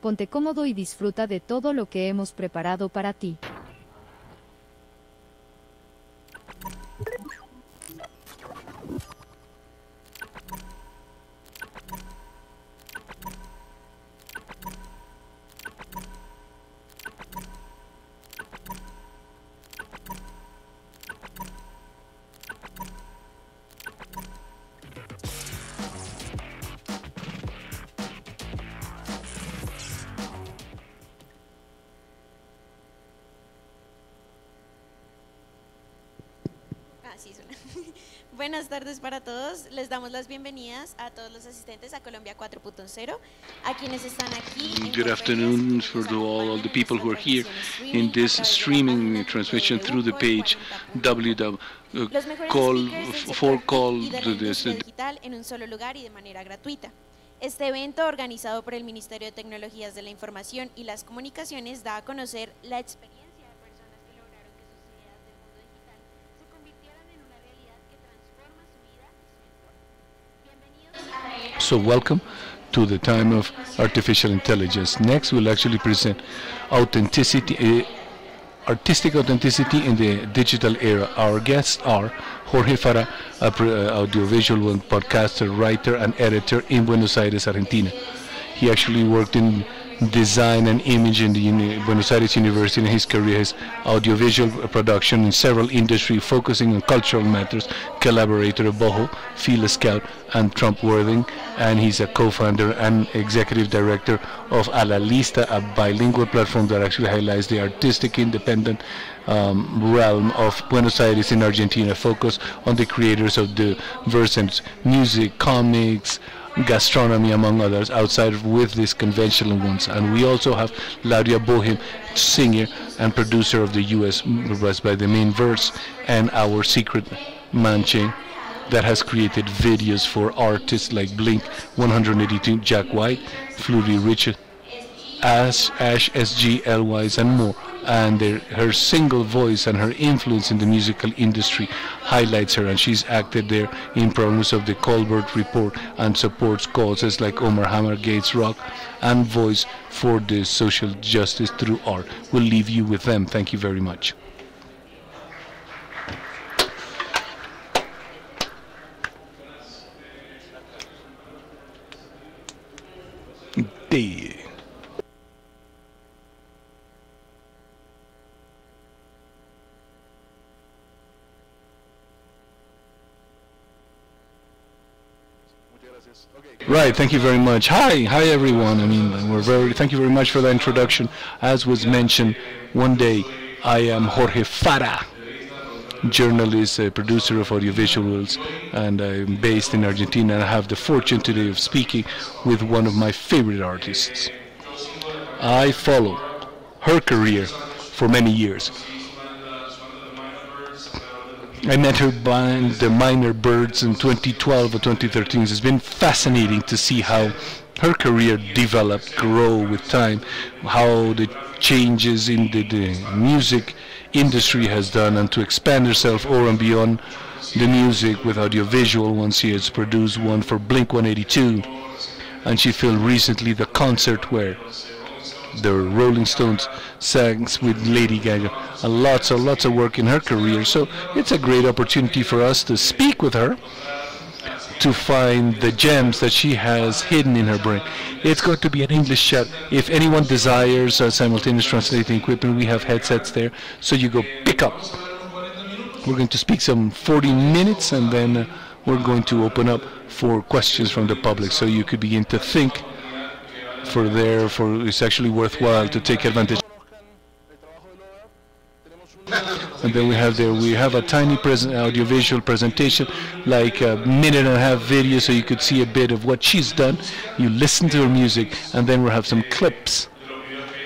ponte cómodo y disfruta de todo lo que hemos preparado para ti. Tardes para todos. Les damos las bienvenidas a todos los asistentes a Colombia 4.0, a quienes están aquí. Good afternoon for the, all, all the people who are here in this streaming transmission through the page www. Uh, call for call to this. digital en un solo lugar y de manera gratuita. Este evento, organizado por el Ministerio de Tecnologías de la Información y las Comunicaciones, da a conocer la experiencia So welcome to the time of artificial intelligence. Next, we'll actually present authenticity, uh, artistic authenticity in the digital era. Our guests are Jorge Fara, a uh, audiovisual podcaster, writer, and editor in Buenos Aires, Argentina. He actually worked in design and image in the Uni Buenos Aires University in his career, his audiovisual production in several industries focusing on cultural matters, collaborator of Boho, Field Scout, and Trump Worthing, and he's a co-founder and executive director of A La Lista, a bilingual platform that actually highlights the artistic independent um, realm of Buenos Aires in Argentina, focus on the creators of diverse music, comics, gastronomy, among others, outside with these conventional ones. And we also have Lauria Bohim, singer and producer of the U.S. by the main verse, and our secret Manche that has created videos for artists like Blink 182, Jack White, Flutie Richard, Ash, Ash SG, Elwise, and more and their, her single voice and her influence in the musical industry highlights her and she's acted there in programs of the Colbert Report and supports causes like Omar Hammer Gates Rock and voice for the social justice through art. We'll leave you with them. Thank you very much. Day. Right, thank you very much. Hi, hi everyone. I mean, we're very, thank you very much for the introduction. As was mentioned, one day I am Jorge Fara, journalist, a producer of audiovisuals, and I'm based in Argentina. And I have the fortune today of speaking with one of my favorite artists. I follow her career for many years. I met her band, the Minor Birds, in 2012 or 2013. It's been fascinating to see how her career developed, grow with time, how the changes in the, the music industry has done, and to expand herself over and beyond the music with audiovisual. Once she has produced one for Blink 182, and she filmed recently the concert where the Rolling Stones sang with Lady Gaga. And lots and lots of work in her career. So it's a great opportunity for us to speak with her to find the gems that she has hidden in her brain. It's going to be an English chat. If anyone desires uh, simultaneous translating equipment, we have headsets there. So you go pick up. We're going to speak some 40 minutes and then uh, we're going to open up for questions from the public so you could begin to think for there for it's actually worthwhile to take advantage. And then we have there we have a tiny present audiovisual presentation like a minute and a half video so you could see a bit of what she's done. You listen to her music and then we'll have some clips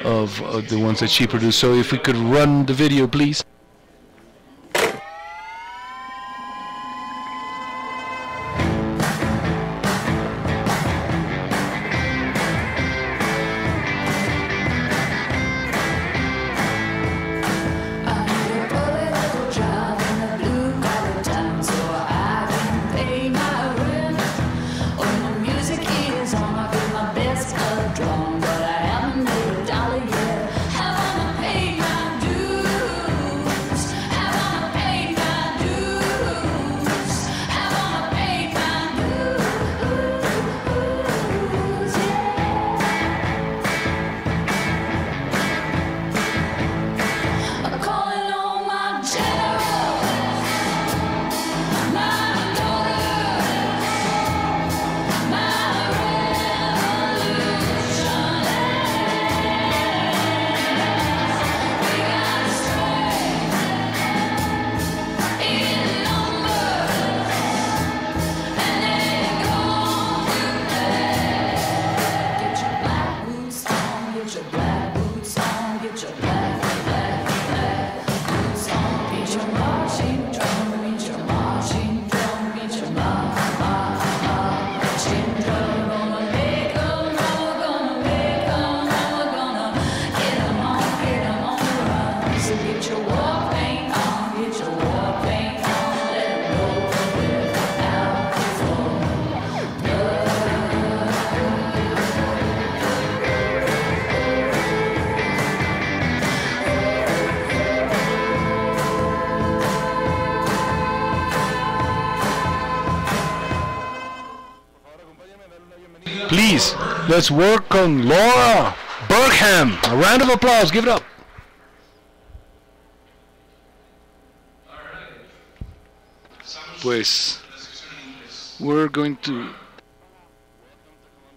of, of the ones that she produced. So if we could run the video please Let's work on Laura Bergham. A round of applause. Give it up. Pues, we're going to.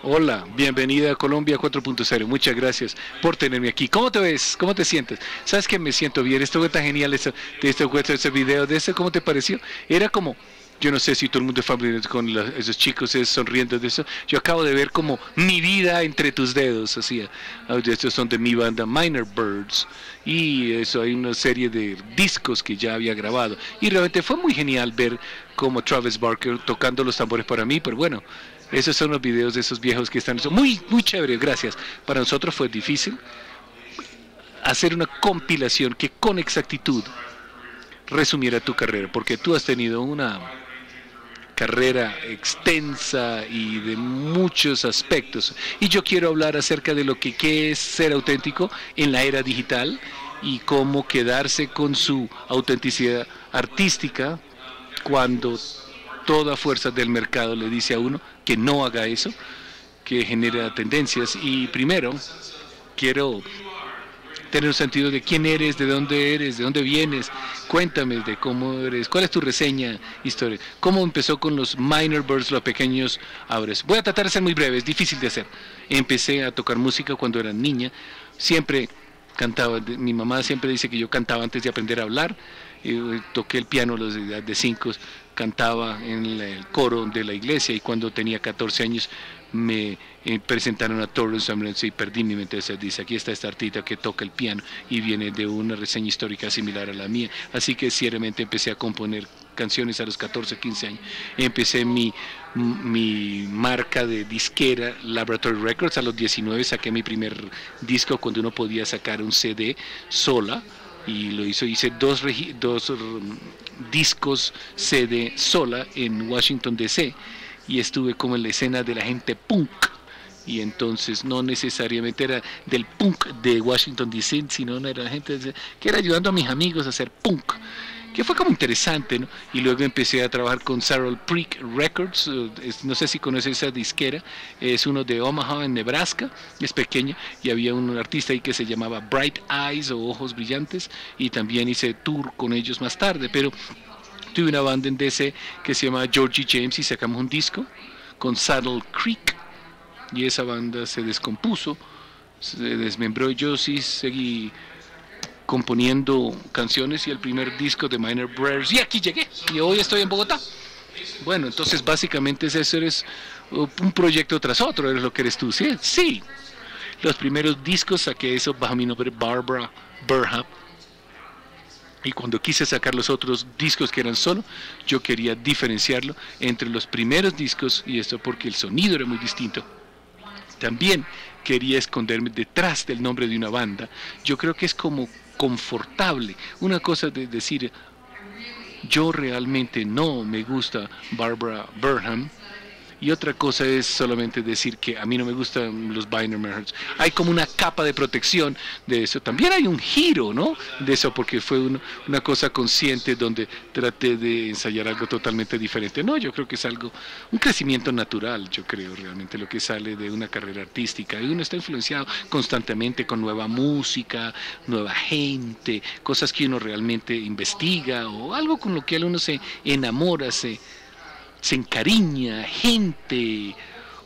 Hola, bienvenida a Colombia 4.0. Muchas gracias por tenerme aquí. ¿Cómo te ves? ¿Cómo te sientes? ¿Sabes que me siento bien? Esto fue tan genial, esto, de este, este video, de este, ¿cómo te pareció? Era como yo no sé si todo el mundo es familiar con esos chicos sonriendo de eso. Yo acabo de ver como mi vida entre tus dedos, así. Ah, estos son de mi banda Minor Birds. Y eso hay una serie de discos que ya había grabado. Y realmente fue muy genial ver como Travis Barker tocando los tambores para mí, pero bueno, esos son los videos de esos viejos que están. Muy, muy chévere, gracias. Para nosotros fue difícil hacer una compilación que con exactitud resumiera tu carrera, porque tú has tenido una carrera extensa y de muchos aspectos. Y yo quiero hablar acerca de lo que qué es ser auténtico en la era digital y cómo quedarse con su autenticidad artística cuando toda fuerza del mercado le dice a uno que no haga eso, que genera tendencias. Y primero, quiero tener un sentido de quién eres, de dónde eres, de dónde vienes. Cuéntame de cómo eres, cuál es tu reseña, historia. ¿Cómo empezó con los minor birds, los pequeños abres? Voy a tratar de ser muy breve, es difícil de hacer. Empecé a tocar música cuando era niña. Siempre cantaba, mi mamá siempre dice que yo cantaba antes de aprender a hablar. Eh, toqué el piano a los de cinco, cantaba en el coro de la iglesia y cuando tenía 14 años me eh, presentaron a Torres y perdí mi mente. dice, aquí está esta artista que toca el piano y viene de una reseña histórica similar a la mía. Así que seriamente empecé a componer canciones a los 14, 15 años. Empecé mi, mi marca de disquera Laboratory Records. A los 19 saqué mi primer disco cuando uno podía sacar un CD sola y lo hizo, hice dos, dos mm, discos CD sola en Washington DC y estuve como en la escena de la gente punk. Y entonces no necesariamente era del punk de Washington DC, sino era la gente que era ayudando a mis amigos a hacer punk que fue como interesante, ¿no? Y luego empecé a trabajar con Sarah Creek Records, no sé si conoces esa disquera, es uno de Omaha, en Nebraska, es pequeña, y había un artista ahí que se llamaba Bright Eyes o Ojos Brillantes, y también hice tour con ellos más tarde, pero tuve una banda en DC que se llama Georgie James y sacamos un disco con Saddle Creek y esa banda se descompuso, se desmembró y yo sí seguí componiendo canciones y el primer disco de Minor Brothers y aquí llegué y hoy estoy en Bogotá. Bueno, entonces básicamente eso es un proyecto tras otro, es lo que eres tú, ¿sí? Sí. Los primeros discos saqué eso bajo mi nombre Barbara Burham y cuando quise sacar los otros discos que eran solo, yo quería diferenciarlo entre los primeros discos y esto porque el sonido era muy distinto. También quería esconderme detrás del nombre de una banda. Yo creo que es como confortable. Una cosa de decir, yo realmente no me gusta Barbara Burnham, y otra cosa es solamente decir que a mí no me gustan los binary Hay como una capa de protección de eso. También hay un giro, ¿no? De eso, porque fue una cosa consciente donde traté de ensayar algo totalmente diferente. No, yo creo que es algo, un crecimiento natural, yo creo realmente, lo que sale de una carrera artística. Y uno está influenciado constantemente con nueva música, nueva gente, cosas que uno realmente investiga o algo con lo que uno se enamora, se se encariña, gente,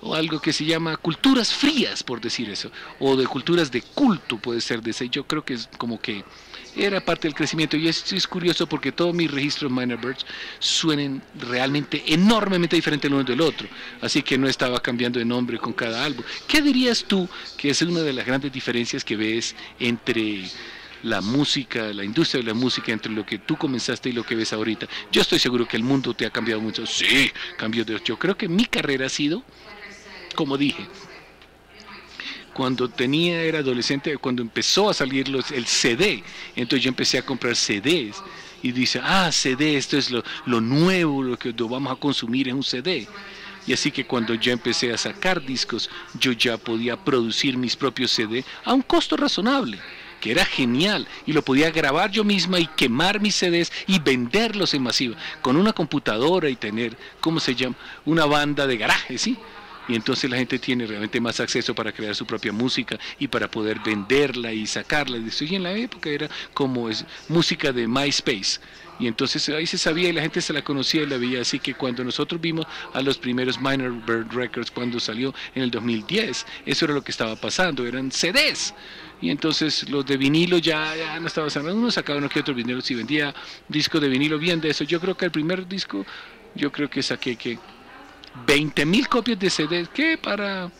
o algo que se llama culturas frías, por decir eso, o de culturas de culto, puede ser de ese. Yo creo que es como que era parte del crecimiento y es, es curioso porque todos mis registros Minor Birds suenen realmente enormemente diferentes el uno del otro, así que no estaba cambiando de nombre con cada álbum. ¿Qué dirías tú que es una de las grandes diferencias que ves entre la música, la industria de la música entre lo que tú comenzaste y lo que ves ahorita. Yo estoy seguro que el mundo te ha cambiado mucho. Sí, cambió de Yo creo que mi carrera ha sido, como dije, cuando tenía, era adolescente, cuando empezó a salir los, el CD, entonces yo empecé a comprar CDs y dice, ah, CD, esto es lo, lo nuevo, lo que vamos a consumir en un CD. Y así que cuando yo empecé a sacar discos, yo ya podía producir mis propios CD a un costo razonable que era genial y lo podía grabar yo misma y quemar mis CDs y venderlos en masiva con una computadora y tener, ¿cómo se llama? Una banda de garaje, ¿sí? y entonces la gente tiene realmente más acceso para crear su propia música y para poder venderla y sacarla. Y en la época era como es música de MySpace. Y entonces ahí se sabía y la gente se la conocía y la veía. Así que cuando nosotros vimos a los primeros Minor Bird Records cuando salió en el 2010, eso era lo que estaba pasando, eran CDs. Y entonces los de vinilo ya, ya no estaban saliendo, uno sacaba uno que otro vinilo, si vendía discos de vinilo bien de eso. Yo creo que el primer disco, yo creo que saqué que 20 mil copias de CD, que para,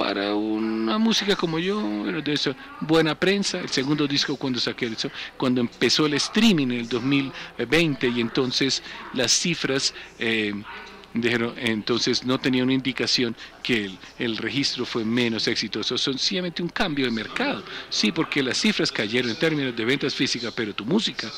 para una música como yo, eso, buena prensa. El segundo disco cuando saqué eso, cuando empezó el streaming en el 2020 y entonces las cifras... Eh, dijeron, entonces no tenía una indicación que el, registro fue menos exitoso, sencillamente un cambio de mercado. Sí, porque las cifras cayeron en términos de ventas físicas, pero tu música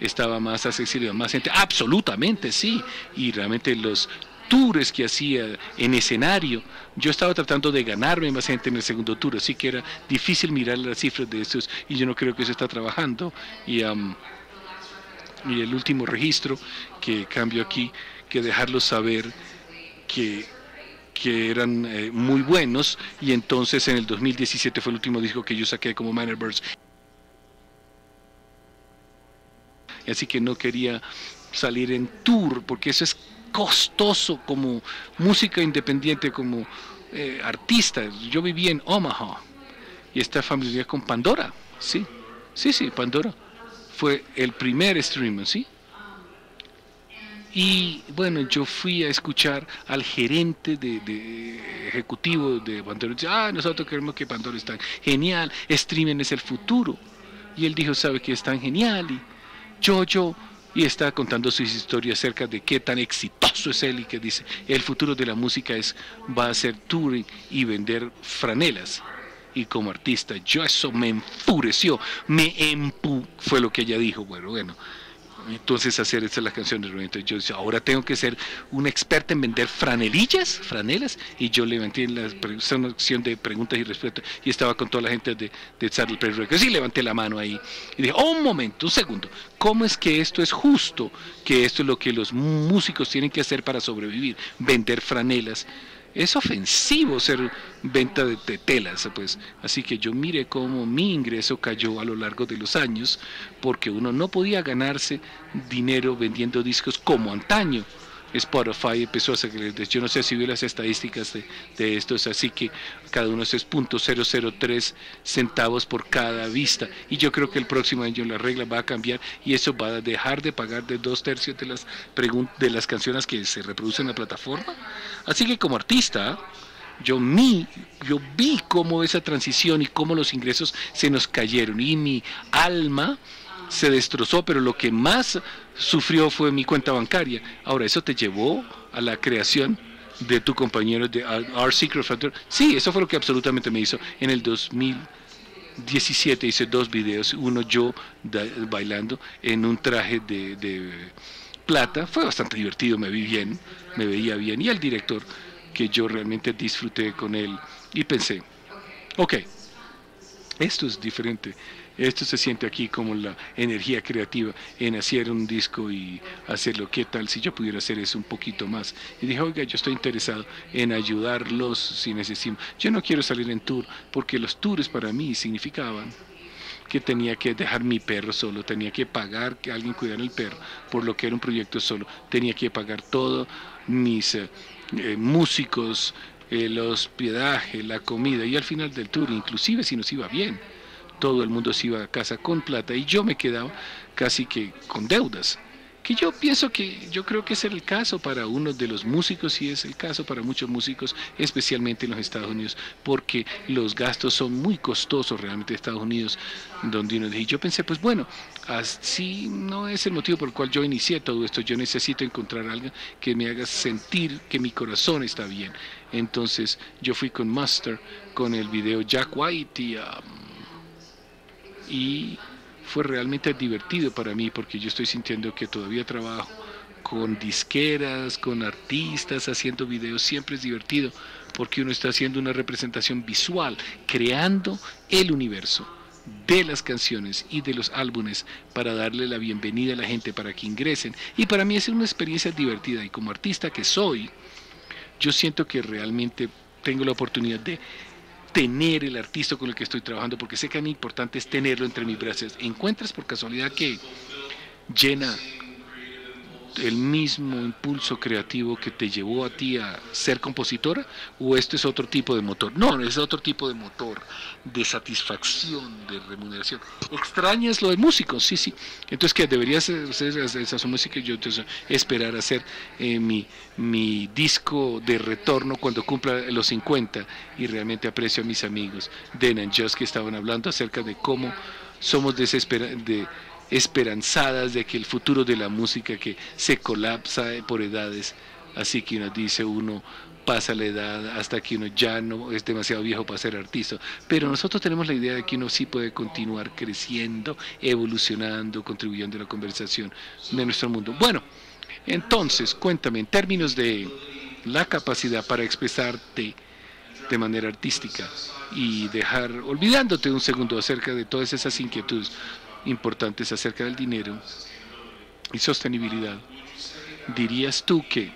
estaba más accesible más gente. Absolutamente, sí. Y realmente los tours que hacía en escenario, yo estaba tratando de ganarme más gente en el segundo tour, así que era difícil mirar las cifras de estos y yo no creo que eso está trabajando. Y, y el último registro que cambio aquí, que dejarlos saber que que eran eh, muy buenos y entonces en el 2017 fue el último disco que yo saqué como Manor Birds. Así que no quería salir en tour porque eso es costoso como música independiente, como eh, artista. Yo viví en Omaha y esta familia con Pandora, sí, sí, sí, Pandora. Fue el primer streamer, sí. Y bueno, yo fui a escuchar al gerente de, ejecutivo de Pandora. Dice, ah, nosotros queremos que Pandora es tan genial, streaming es el futuro. Y él dijo, sabe que es tan genial. Y yo, yo, y está contando sus historias acerca de qué tan exitoso es él y que dice, el futuro de la música es, va a ser touring y vender franelas. Y como artista, yo eso me enfureció, me empu, fue lo que ella dijo, bueno, bueno, entonces hacer esta es la canción de Entonces yo decía, ahora tengo que ser un experto en vender franelillas, franelas, y yo levanté la sección de preguntas y respuestas y estaba con toda la gente de, de Saddle Records y levanté la mano ahí y dije, oh, un momento, un segundo, ¿cómo es que esto es justo? Que esto es lo que los músicos tienen que hacer para sobrevivir, vender franelas es ofensivo ser venta de, telas, pues. Así que yo mire cómo mi ingreso cayó a lo largo de los años, porque uno no podía ganarse dinero vendiendo discos como antaño. Spotify empezó a sacar, yo no sé si vio las estadísticas de, de estos, así que cada uno es .003 centavos por cada vista. Y yo creo que el próximo año la regla va a cambiar y eso va a dejar de pagar de dos tercios de las, de las canciones que se reproducen en la plataforma. Así que como artista, yo, mi, yo vi cómo esa transición y cómo los ingresos se nos cayeron y mi alma se destrozó, pero lo que más sufrió fue mi cuenta bancaria. Ahora, ¿eso te llevó a la creación de tu compañero de Our Secret Factor? Sí, eso fue lo que absolutamente me hizo. En el 2017 hice dos videos, uno yo bailando en un traje de, de plata, fue bastante divertido, me vi bien, me veía bien, y el director que yo realmente disfruté con él y pensé, ok, esto es diferente esto se siente aquí como la energía creativa en hacer un disco y hacerlo. ¿Qué tal si yo pudiera hacer eso un poquito más? Y dije, oiga, yo estoy interesado en ayudarlos si necesito. Yo no quiero salir en tour porque los tours para mí significaban que tenía que dejar mi perro solo, tenía que pagar que alguien cuidara el perro, por lo que era un proyecto solo, tenía que pagar todo mis eh, eh, músicos, el hospedaje, la comida y al final del tour, inclusive si nos iba bien todo el mundo se iba a casa con plata y yo me quedaba casi que con deudas. Que yo pienso que, yo creo que es el caso para uno de los músicos y es el caso para muchos músicos, especialmente en los Estados Unidos, porque los gastos son muy costosos realmente en Estados Unidos, donde uno dice, yo pensé, pues bueno, así no es el motivo por el cual yo inicié todo esto, yo necesito encontrar algo que me haga sentir que mi corazón está bien. Entonces yo fui con Master, con el video Jack White y... Um, y fue realmente divertido para mí porque yo estoy sintiendo que todavía trabajo con disqueras, con artistas, haciendo videos, siempre es divertido porque uno está haciendo una representación visual, creando el universo de las canciones y de los álbumes para darle la bienvenida a la gente para que ingresen. Y para mí es una experiencia divertida y como artista que soy, yo siento que realmente tengo la oportunidad de tener el artista con el que estoy trabajando, porque sé que es importante es tenerlo entre mis brazos. ¿Encuentras por casualidad que llena el mismo impulso creativo que te llevó a ti a ser compositora o este es otro tipo de motor? No, es otro tipo de motor de satisfacción, de remuneración. ¿Extrañas lo de músicos? Sí, sí. Entonces, ¿qué? ¿Deberías hacer esa música? Yo entonces esperar hacer eh, mi, mi disco de retorno cuando cumpla los 50 y realmente aprecio a mis amigos, Den and Just, que estaban hablando acerca de cómo somos desesperados de esperanzadas de que el futuro de la música que se colapsa por edades, así que uno dice uno pasa la edad hasta que uno ya no es demasiado viejo para ser artista, pero nosotros tenemos la idea de que uno sí puede continuar creciendo, evolucionando, contribuyendo a la conversación de nuestro mundo. Bueno, entonces, cuéntame, en términos de la capacidad para expresarte de manera artística y dejar, olvidándote un segundo acerca de todas esas inquietudes, importantes acerca del dinero y sostenibilidad, dirías tú que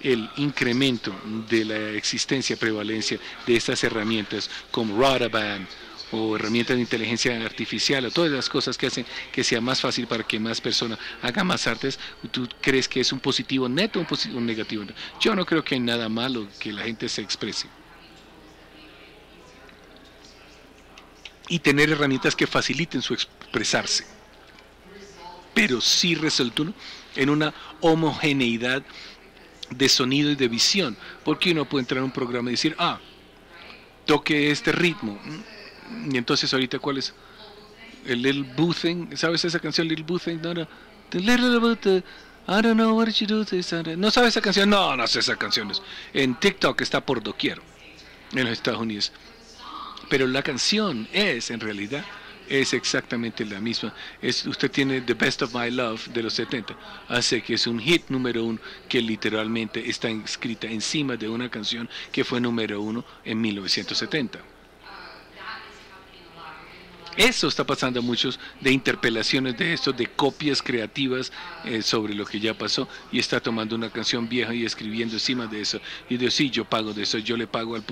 el incremento de la existencia, prevalencia de estas herramientas como Rodaban o herramientas de inteligencia artificial o todas las cosas que hacen que sea más fácil para que más personas hagan más artes, ¿tú crees que es un positivo neto o un, un negativo? Yo no creo que hay nada malo que la gente se exprese. Y tener herramientas que faciliten su expresarse. Pero sí resultó en una homogeneidad de sonido y de visión, porque uno puede entrar en un programa y decir, ah, toque este ritmo. Y entonces ahorita cuál es el Little Boothing, ¿sabes esa canción Little Boothing? No, no. Little Boothing, I don't know what you do No sabes esa canción, no, no sé esa canción. En TikTok está por doquier en los Estados Unidos pero la canción es en realidad es exactamente la misma. Es, usted tiene The Best of My Love de los 70, hace que es un hit número uno que literalmente está escrita encima de una canción que fue número uno en 1970. Eso está pasando a muchos de interpelaciones de esto, de copias creativas eh, sobre lo que ya pasó y está tomando una canción vieja y escribiendo encima de eso. Y dice, sí, yo pago de eso, yo le pago al,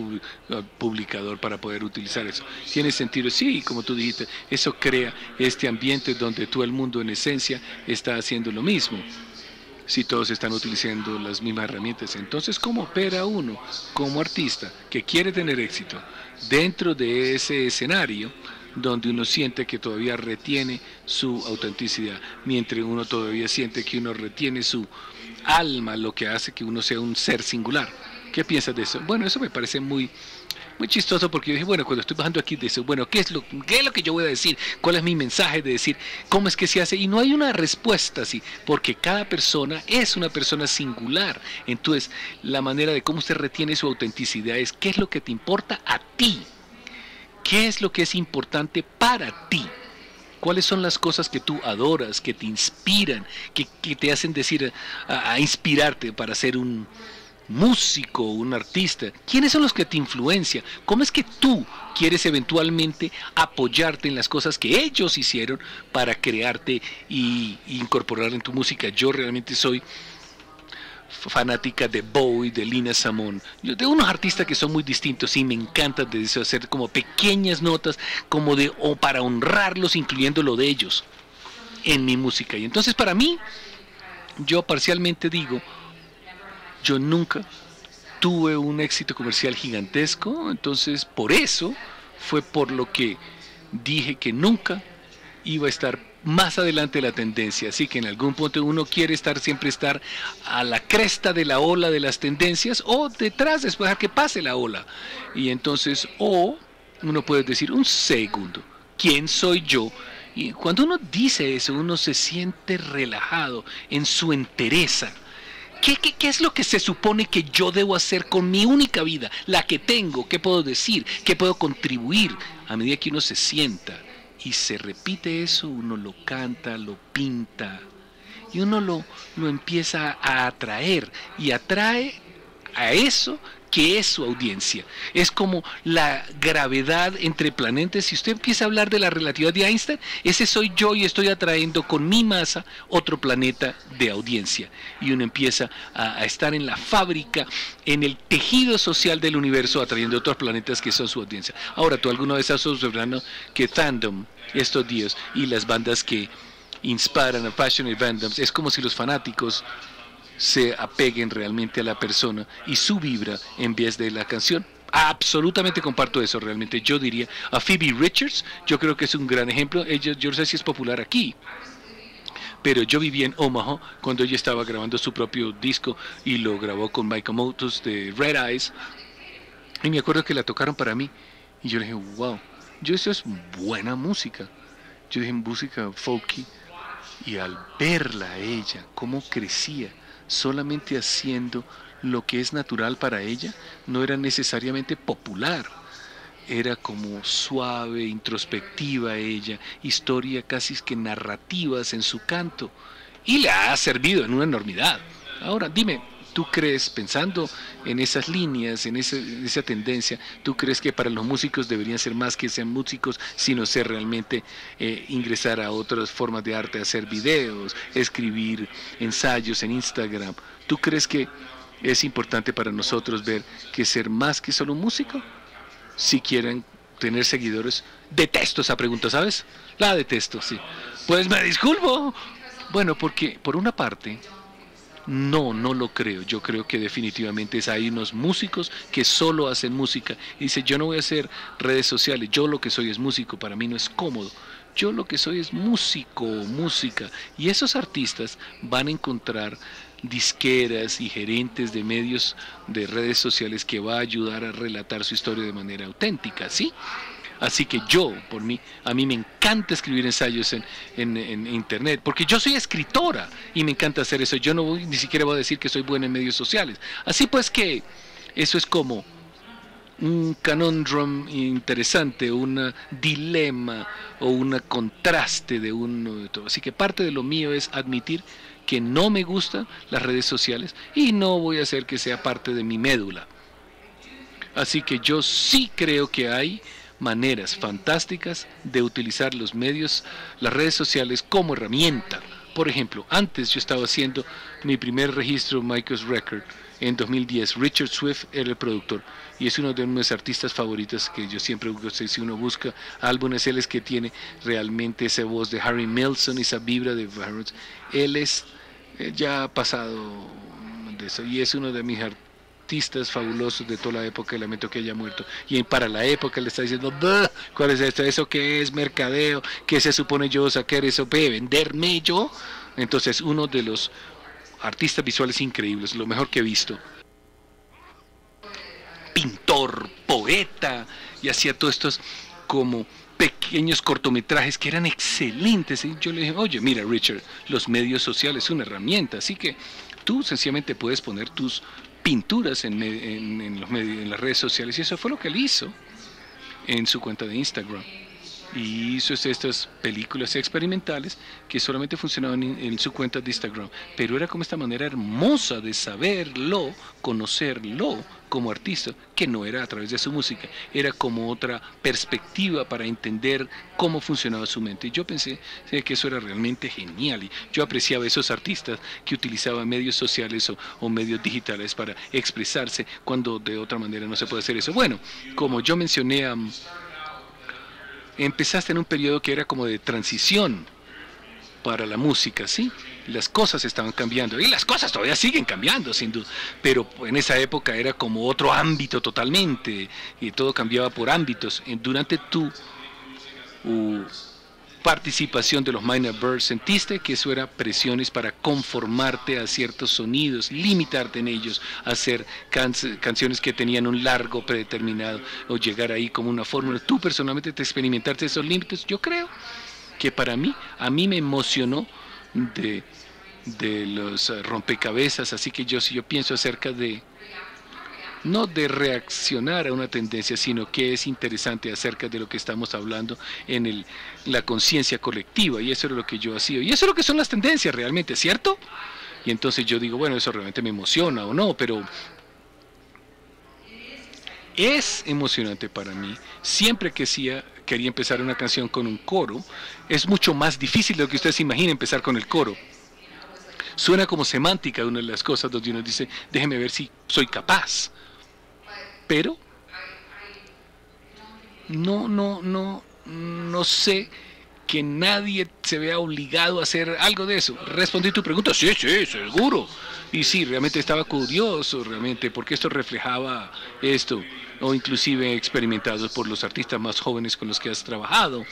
publicador para poder utilizar eso. ¿Tiene sentido? Sí, como tú dijiste, eso crea este ambiente donde todo el mundo en esencia está haciendo lo mismo si todos están utilizando las mismas herramientas. Entonces, ¿cómo opera uno como artista que quiere tener éxito dentro de ese escenario? Donde uno siente que todavía retiene su autenticidad, mientras uno todavía siente que uno retiene su alma, lo que hace que uno sea un ser singular. ¿Qué piensas de eso? Bueno, eso me parece muy, muy chistoso porque yo dije, bueno, cuando estoy bajando aquí, dice, bueno, ¿qué es, lo, ¿qué es lo que yo voy a decir? ¿Cuál es mi mensaje de decir cómo es que se hace? Y no hay una respuesta así, porque cada persona es una persona singular. Entonces, la manera de cómo usted retiene su autenticidad es qué es lo que te importa a ti. ¿Qué es lo que es importante para ti? ¿Cuáles son las cosas que tú adoras, que te inspiran, que, te hacen decir, a, inspirarte para ser un músico, un artista? ¿Quiénes son los que te influencian? ¿Cómo es que tú quieres eventualmente apoyarte en las cosas que ellos hicieron para crearte y incorporar en tu música? Yo realmente soy fanática de Bowie, de Lina Samón, de unos artistas que son muy distintos y me encanta de hacer como pequeñas notas, como de o para honrarlos, incluyendo lo de ellos en mi música. Y entonces para mí, yo parcialmente digo, yo nunca tuve un éxito comercial gigantesco, entonces por eso fue por lo que dije que nunca iba a estar más adelante la tendencia. Así que en algún punto uno quiere estar siempre estar a la cresta de la ola de las tendencias o detrás, después dejar que pase la ola. Y entonces, o uno puede decir un segundo, ¿quién soy yo? Y cuando uno dice eso, uno se siente relajado en su entereza. ¿Qué, qué, qué es lo que se supone que yo debo hacer con mi única vida? La que tengo, ¿qué puedo decir? ¿Qué puedo contribuir? A medida que uno se sienta y se repite eso, uno lo canta, lo pinta y uno lo, lo empieza a atraer y atrae a eso que es su audiencia. Es como la gravedad entre planetas. Si usted empieza a hablar de la relatividad de Einstein, ese soy yo y estoy atrayendo con mi masa otro planeta de audiencia. Y uno empieza a, estar en la fábrica, en el tejido social del universo, atrayendo otros planetas que son su audiencia. Ahora, ¿tú alguna vez has observado que Fandom, estos días, y las bandas que inspiran a Passionate Fandoms, es como si los fanáticos se apeguen realmente a la persona y su vibra en vez de la canción. Absolutamente comparto eso realmente. Yo diría a Phoebe Richards, yo creo que es un gran ejemplo. Ella, yo no sé si es popular aquí, pero yo viví en Omaha cuando ella estaba grabando su propio disco y lo grabó con Michael Motos de Red Eyes. Y me acuerdo que la tocaron para mí y yo le dije, wow, yo eso es buena música. Yo dije música folky y al verla ella, cómo crecía solamente haciendo lo que es natural para ella, no era necesariamente popular. Era como suave, introspectiva ella, historia casi que narrativas en su canto. Y le ha servido en una enormidad. Ahora, dime, ¿tú crees, pensando en esas líneas, en, esa tendencia, tú crees que para los músicos deberían ser más que sean músicos, sino ser realmente eh, ingresar a otras formas de arte, hacer videos, escribir ensayos en Instagram? ¿Tú crees que es importante para nosotros ver que ser más que solo un músico? Si quieren tener seguidores, detesto esa pregunta, ¿sabes? La detesto, sí. Pues me disculpo. Bueno, porque por una parte, no, no lo creo. Yo creo que definitivamente es, hay unos músicos que solo hacen música. Y dice, yo no voy a hacer redes sociales, yo lo que soy es músico, para mí no es cómodo. Yo lo que soy es músico, música. Y esos artistas van a encontrar disqueras y gerentes de medios de redes sociales que va a ayudar a relatar su historia de manera auténtica, ¿sí? Así que yo, por mí, a mí me encanta escribir ensayos en, internet, porque yo soy escritora y me encanta hacer eso. Yo no voy, ni siquiera voy a decir que soy buena en medios sociales. Así pues que eso es como un conundrum interesante, un dilema o un contraste de uno de todo. Así que parte de lo mío es admitir que no me gustan las redes sociales y no voy a hacer que sea parte de mi médula. Así que yo sí creo que hay maneras fantásticas de utilizar los medios, las redes sociales como herramienta. Por ejemplo, antes yo estaba haciendo mi primer registro Michael's Record en 2010. Richard Swift era el productor y es uno de mis artistas favoritos que yo siempre si uno busca álbumes, él es que tiene realmente esa voz de Harry Milson, esa vibra de Él es eh, ya ha pasado de eso y es uno de mis artistas fabulosos de toda la época, lamento que haya muerto. Y para la época le está diciendo, ¿cuál es esto? ¿Eso qué es mercadeo? ¿Qué se supone yo sacar eso? ¿Ve venderme yo? Entonces, uno de los artistas visuales increíbles, lo mejor que he visto. Pintor, poeta, y hacía todos estos como pequeños cortometrajes que eran excelentes. Y yo le dije, oye, mira Richard, los medios sociales son una herramienta, así que tú sencillamente puedes poner tus pinturas en, los medios, en las redes sociales y eso fue lo que él hizo en su cuenta de Instagram y hizo estas películas experimentales que solamente funcionaban en, su cuenta de Instagram. Pero era como esta manera hermosa de saberlo, conocerlo como artista, que no era a través de su música, era como otra perspectiva para entender cómo funcionaba su mente. Y yo pensé que eso era realmente genial y yo apreciaba esos artistas que utilizaban medios sociales o, medios digitales para expresarse cuando de otra manera no se puede hacer eso. Bueno, como yo mencioné a empezaste en un periodo que era como de transición para la música, ¿sí? Las cosas estaban cambiando y las cosas todavía siguen cambiando, sin duda, pero en esa época era como otro ámbito totalmente y todo cambiaba por ámbitos. Durante tu participación de los Minor Birds, ¿sentiste que eso era presiones para conformarte a ciertos sonidos, limitarte en ellos, hacer canciones que tenían un largo predeterminado o llegar ahí como una fórmula? ¿Tú personalmente te experimentaste esos límites? Yo creo que para mí, a mí me emocionó de, de los rompecabezas, así que yo si yo pienso acerca de no de reaccionar a una tendencia, sino que es interesante acerca de lo que estamos hablando en el, la conciencia colectiva, y eso es lo que yo hacía, y eso es lo que son las tendencias realmente, ¿cierto? Y entonces yo digo, bueno, eso realmente me emociona o no, pero es emocionante para mí. Siempre que quería empezar una canción con un coro, es mucho más difícil de lo que ustedes se imaginen empezar con el coro. Suena como semántica una de las cosas donde uno dice, déjeme ver si soy capaz. Pero no, no, no, no sé que nadie se vea obligado a hacer algo de eso. Respondí tu pregunta, sí, sí, seguro. Y sí, realmente estaba curioso, realmente, porque esto reflejaba esto, o inclusive experimentado por los artistas más jóvenes con los que has trabajado.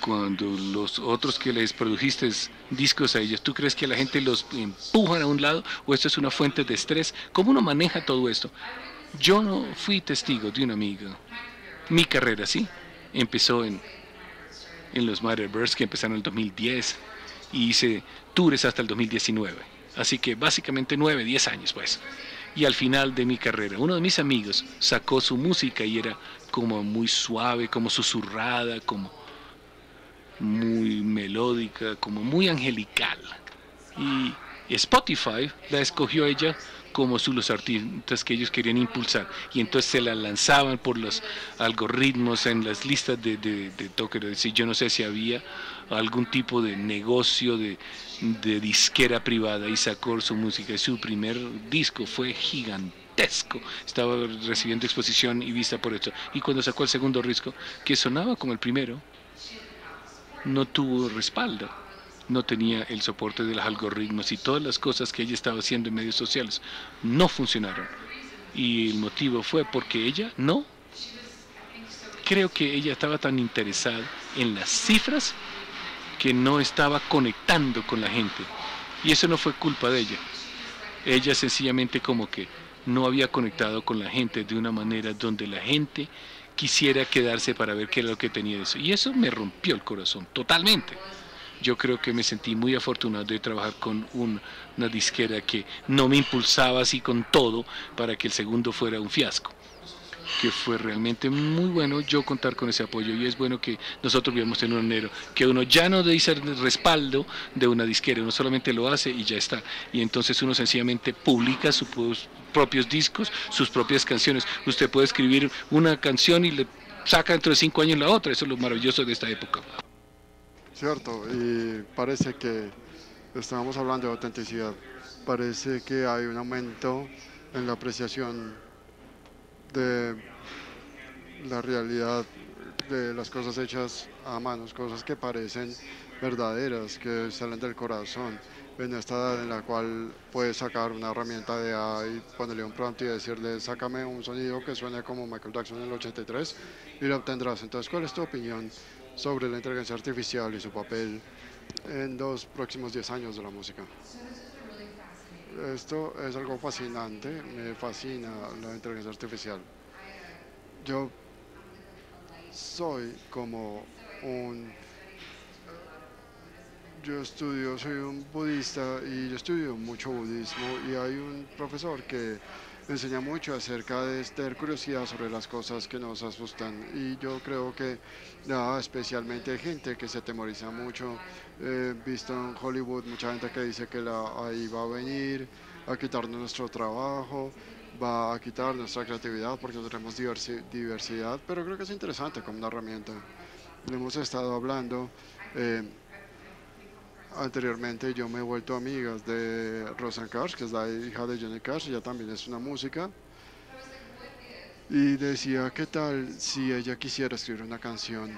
Cuando los otros que les produjiste discos a ellos, ¿tú crees que la gente los empuja a un lado o esto es una fuente de estrés? ¿Cómo uno maneja todo esto? Yo no fui testigo de un amigo. Mi carrera, sí, empezó en en los Birds que empezaron en el 2010 y hice tours hasta el 2019. Así que básicamente 9, 10 años pues. Y al final de mi carrera, uno de mis amigos sacó su música y era como muy suave, como susurrada, como muy melódica, como muy angelical. Y Spotify la escogió ella como son los artistas que ellos querían impulsar. Y entonces se la lanzaban por los algoritmos en las listas de, de, de toque. decir, yo no sé si había algún tipo de negocio de, de disquera privada y sacó su música. Y su primer disco fue gigantesco. Estaba recibiendo exposición y vista por esto. Y cuando sacó el segundo disco, que sonaba como el primero, no tuvo respaldo no tenía el soporte de los algoritmos y todas las cosas que ella estaba haciendo en medios sociales no funcionaron. Y el motivo fue porque ella no. Creo que ella estaba tan interesada en las cifras que no estaba conectando con la gente. Y eso no fue culpa de ella. Ella sencillamente como que no había conectado con la gente de una manera donde la gente quisiera quedarse para ver qué era lo que tenía de eso. Y eso me rompió el corazón totalmente yo creo que me sentí muy afortunado de trabajar con una disquera que no me impulsaba así con todo para que el segundo fuera un fiasco que fue realmente muy bueno yo contar con ese apoyo y es bueno que nosotros vivamos en un enero, que uno ya no dice el respaldo de una disquera, uno solamente lo hace y ya está. Y entonces uno sencillamente publica sus propios discos, sus propias canciones. Usted puede escribir una canción y le saca dentro de cinco años la otra, eso es lo maravilloso de esta época. Cierto, y parece que estábamos hablando de autenticidad. Parece que hay un aumento en la apreciación de la realidad de las cosas hechas a manos, cosas que parecen verdaderas, que salen del corazón. En esta edad en la cual puedes sacar una herramienta de AI, ponerle un prompt y decirle, sácame un sonido que suene como Michael Jackson en el 83 y lo obtendrás. Entonces, ¿cuál es tu opinión sobre la inteligencia artificial y su papel en los próximos 10 años de la música. Esto es algo fascinante, me fascina la inteligencia artificial. Yo soy como un... Yo estudio, soy un budista y yo estudio mucho budismo y hay un profesor que enseña mucho acerca de tener curiosidad sobre las cosas que nos asustan. Y yo creo que especialmente gente que se atemoriza mucho. He visto en Hollywood mucha gente que dice que la ahí va a venir a quitarnos nuestro trabajo va a quitar nuestra creatividad porque tenemos diversidad. Pero creo que es interesante como una herramienta. Hemos estado hablando eh, anteriormente yo me he vuelto amigas de Rosa Cash, que es la hija de Johnny Cash, ella también es una música. Y decía, ¿qué tal si ella quisiera escribir una canción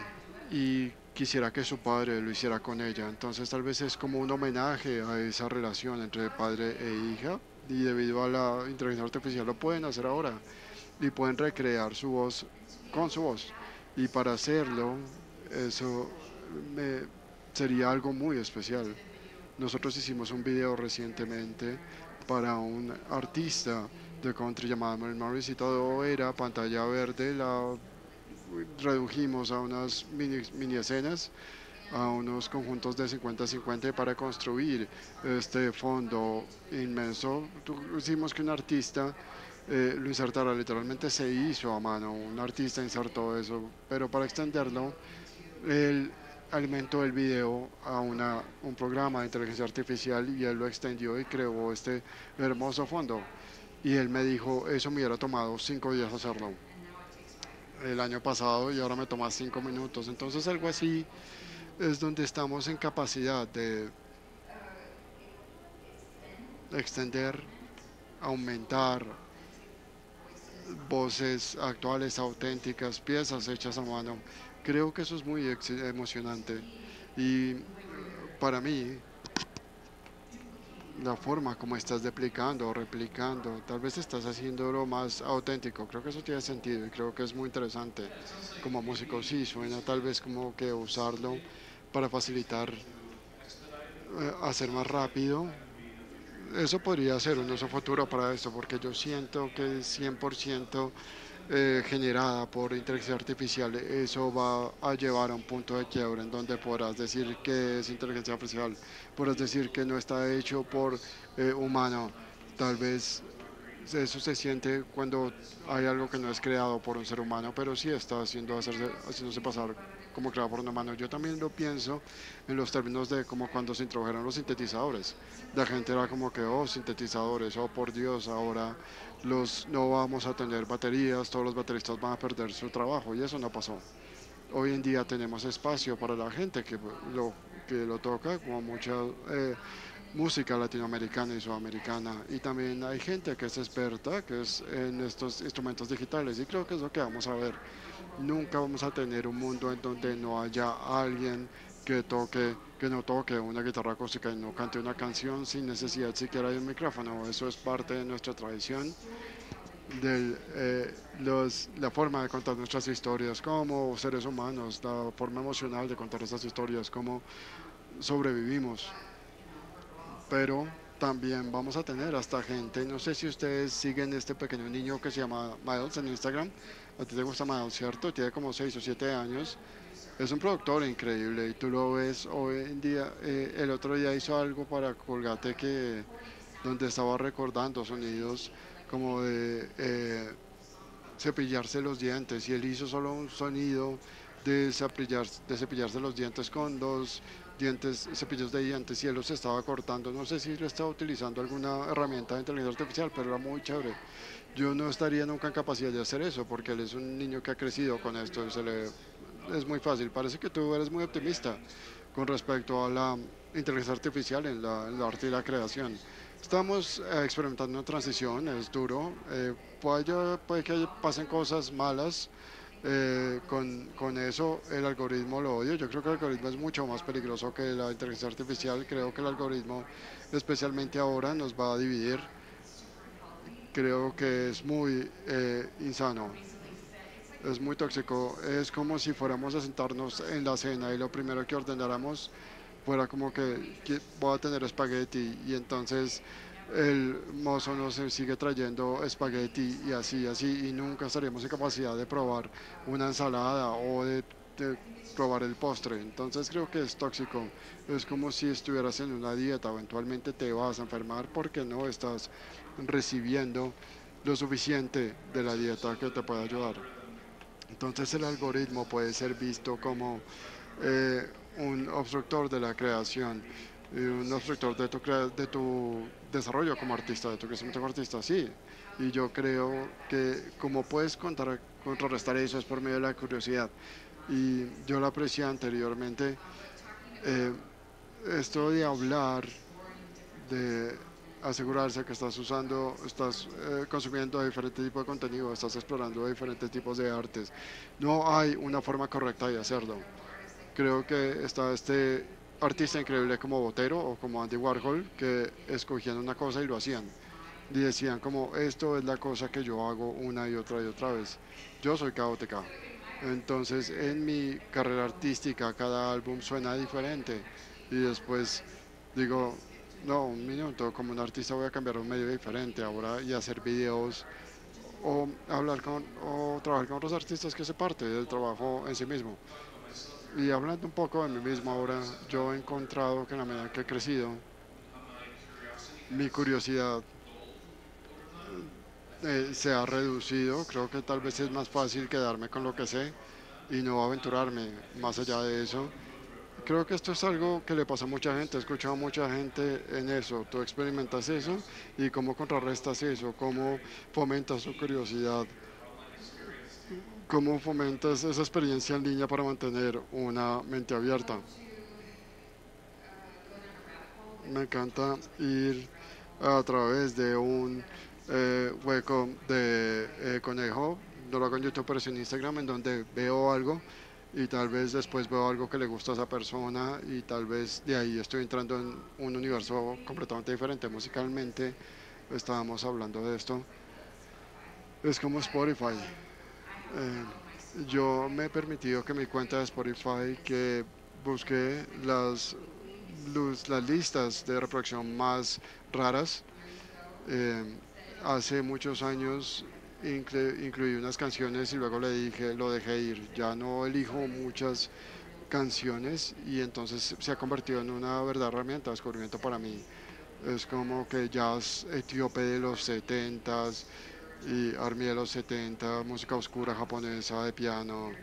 y quisiera que su padre lo hiciera con ella? Entonces tal vez es como un homenaje a esa relación entre padre e hija y debido a la inteligencia artificial lo pueden hacer ahora y pueden recrear su voz con su voz. Y para hacerlo, eso me, sería algo muy especial. Nosotros hicimos un video recientemente para un artista de country llamado Mel Morris y todo era pantalla verde, la redujimos a unas mini, mini escenas, a unos conjuntos de 50-50 para construir este fondo inmenso. Hicimos que un artista eh, lo insertara, literalmente se hizo a mano, un artista insertó eso, pero para extenderlo, el alimentó el video a una, un programa de inteligencia artificial y él lo extendió y creó este hermoso fondo. y él me dijo, eso me hubiera tomado cinco días hacerlo el año pasado y ahora me toma cinco minutos. Entonces algo así es donde estamos en capacidad de extender, aumentar voces actuales, auténticas, piezas hechas a mano. Creo que eso es muy emocionante y para mí la forma como estás duplicando o replicando, tal vez estás haciendo lo más auténtico, creo que eso tiene sentido y creo que es muy interesante. Como músico sí, suena tal vez como que usarlo para facilitar, eh, hacer más rápido. Eso podría ser un uso futuro para esto, porque yo siento que es 100% eh, generada por inteligencia artificial, eso va a llevar a un punto de quiebra en donde podrás decir que es inteligencia artificial, podrás decir que no está hecho por eh, humano. Tal vez eso se siente cuando hay algo que no es creado por un ser humano, pero sí está haciendo hacerse, haciéndose pasar como creado por un humano. Yo también lo pienso en los términos de como cuando se introdujeron los sintetizadores. La gente era como que, oh, sintetizadores, oh, por Dios, ahora los no vamos a tener baterías, todos los bateristas van a perder su trabajo y eso no pasó. Hoy en día tenemos espacio para la gente que lo, que lo toca, como mucha eh, música latinoamericana y sudamericana. Y también hay gente que es experta, que es en estos instrumentos digitales y creo que es lo que vamos a ver. Nunca vamos a tener un mundo en donde no haya alguien que toque, que no toque una guitarra acústica y no cante una canción sin necesidad siquiera de un micrófono. Eso es parte de nuestra tradición, de eh, la forma de contar nuestras historias como seres humanos, la forma emocional de contar esas historias, cómo sobrevivimos. Pero también vamos a tener hasta gente, no sé si ustedes siguen este pequeño niño que se llama Miles en Instagram, a ti te gusta Miles, ¿cierto? Tiene como 6 o 7 años es un productor increíble y tú lo ves hoy en día. Eh, el otro día hizo algo para Colgate que donde estaba recordando sonidos como de eh, cepillarse los dientes y él hizo solo un sonido de, cepillar, de cepillarse los dientes con dos dientes, cepillos de dientes y él los estaba cortando. No sé si él estaba utilizando alguna herramienta de inteligencia artificial, pero era muy chévere. Yo no estaría nunca en capacidad de hacer eso porque él es un niño que ha crecido con esto se le es muy fácil. Parece que tú eres muy optimista con respecto a la inteligencia artificial en la, arte y la creación. Estamos eh, experimentando una transición, es duro. Eh, puede, puede, que pasen cosas malas eh, con, con, eso. El algoritmo lo odio. Yo creo que el algoritmo es mucho más peligroso que la inteligencia artificial. Creo que el algoritmo, especialmente ahora, nos va a dividir. Creo que es muy insano es muy tóxico. Es como si fuéramos a sentarnos en la cena y lo primero que ordenáramos fuera como que, voy a tener espagueti y entonces el mozo nos sigue trayendo espagueti y así, así, y nunca estaríamos en capacidad de probar una ensalada o de, probar el postre. Entonces creo que es tóxico. Es como si estuvieras en una dieta, eventualmente te vas a enfermar porque no estás recibiendo lo suficiente de la dieta que te pueda ayudar. Entonces el algoritmo puede ser visto como eh, un obstructor de la creación, un obstructor de tu, de tu desarrollo como artista, de tu crecimiento como artista, sí. Y yo creo que como puedes contar, contrarrestar eso es por medio de la curiosidad. Y yo lo aprecié anteriormente. Eh, esto de hablar de asegurarse que estás usando, estás eh, consumiendo diferente tipo de contenido, estás explorando diferentes tipos de artes. No hay una forma correcta de hacerlo. Creo que está este artista increíble como Botero o como Andy Warhol que escogían una cosa y lo hacían. Y decían como esto es la cosa que yo hago una y otra y otra vez. Yo soy caótica. Entonces en mi carrera artística cada álbum suena diferente. Y después digo, no, un minuto, como un artista voy a cambiar un medio diferente ahora y hacer videos o hablar con o trabajar con otros artistas que se parte del trabajo en sí mismo. Y hablando un poco de mí mismo ahora, yo he encontrado que en la medida que he crecido, mi curiosidad eh, se ha reducido. Creo que tal vez es más fácil quedarme con lo que sé y no aventurarme más allá de eso. Creo que esto es algo que le pasa a mucha gente, he escuchado a mucha gente en eso. Tú experimentas eso y cómo contrarrestas eso, cómo fomentas su curiosidad, cómo fomentas esa experiencia en línea para mantener una mente abierta. Me encanta ir a través de un eh, hueco de eh, conejo, no lo hago en YouTube, pero es en Instagram, en donde veo algo y tal vez después veo algo que le gusta a esa persona y tal vez de ahí estoy entrando en un universo completamente diferente musicalmente. Estábamos hablando de esto. Es como Spotify. Eh, yo me he permitido que mi cuenta de Spotify, que busqué las, las listas de reproducción más raras, eh, hace muchos años incluí unas canciones y luego le dije, lo dejé ir. Ya no elijo muchas canciones y entonces se ha convertido en una verdadera herramienta de descubrimiento para mí. Es como que jazz etíope de los 70s y army de los 70, música oscura japonesa de piano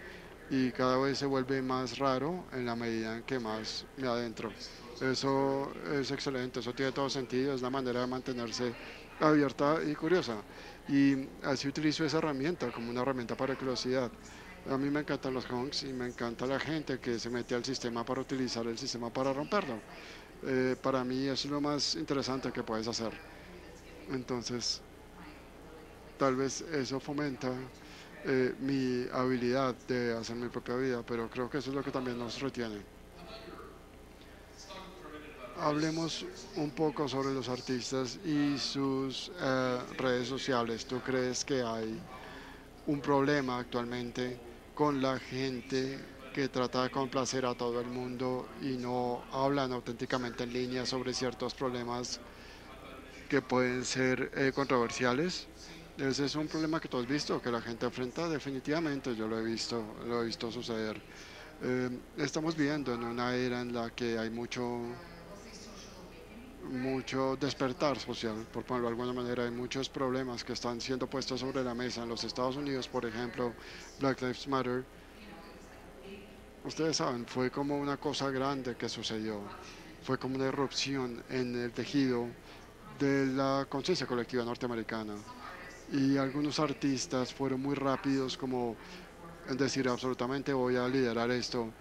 y cada vez se vuelve más raro en la medida en que más me adentro. Eso es excelente, eso tiene todo sentido, es la manera de mantenerse abierta y curiosa. Y así utilizo esa herramienta como una herramienta para curiosidad. A mí me encantan los honks y me encanta la gente que se mete al sistema para utilizar el sistema para romperlo. Eh, para mí es lo más interesante que puedes hacer. Entonces, tal vez eso fomenta eh, mi habilidad de hacer mi propia vida, pero creo que eso es lo que también nos retiene hablemos un poco sobre los artistas y sus eh, redes sociales. ¿Tú crees que hay un problema actualmente con la gente que trata de complacer a todo el mundo y no hablan auténticamente en línea sobre ciertos problemas que pueden ser eh, controversiales? Ese es un problema que tú has visto, que la gente enfrenta definitivamente, yo lo he visto, lo he visto suceder. Eh, estamos viendo en una era en la que hay mucho mucho despertar social, por ponerlo de alguna manera. Hay muchos problemas que están siendo puestos sobre la mesa. En los Estados Unidos, por ejemplo, Black Lives Matter, ustedes saben, fue como una cosa grande que sucedió. Fue como una erupción en el tejido de la conciencia colectiva norteamericana. Y algunos artistas fueron muy rápidos como en decir absolutamente voy a liderar esto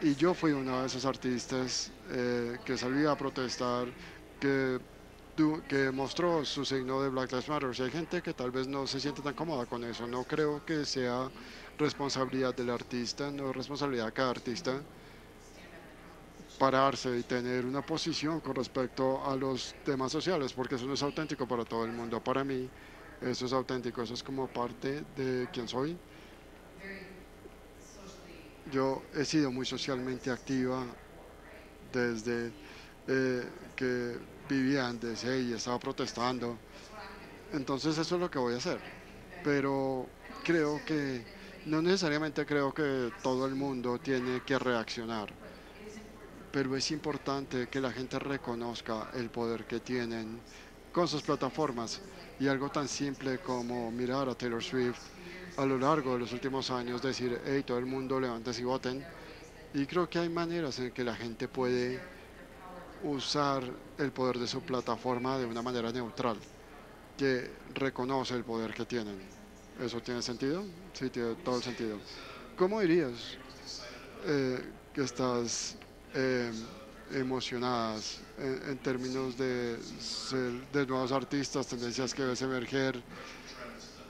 y yo fui uno de esos artistas eh, que salía a protestar, que, que mostró su signo de Black Lives Matter. hay gente que tal vez no se siente tan cómoda con eso. No creo que sea responsabilidad del artista, no es responsabilidad de cada artista pararse y tener una posición con respecto a los temas sociales, porque eso no es auténtico para todo el mundo. Para mí, eso es auténtico, eso es como parte de quien soy yo he sido muy socialmente activa desde eh, que vivía en DC y estaba protestando. Entonces eso es lo que voy a hacer. Pero creo que, no necesariamente creo que todo el mundo tiene que reaccionar, pero es importante que la gente reconozca el poder que tienen con sus plataformas y algo tan simple como mirar a Taylor Swift a lo largo de los últimos años decir, hey, todo el mundo levántese y voten. Y creo que hay maneras en que la gente puede usar el poder de su plataforma de una manera neutral, que reconoce el poder que tienen. ¿Eso tiene sentido? Sí, tiene todo el sentido. ¿Cómo dirías eh, que estás eh, emocionadas en, términos de, de nuevos artistas, tendencias que ves emerger?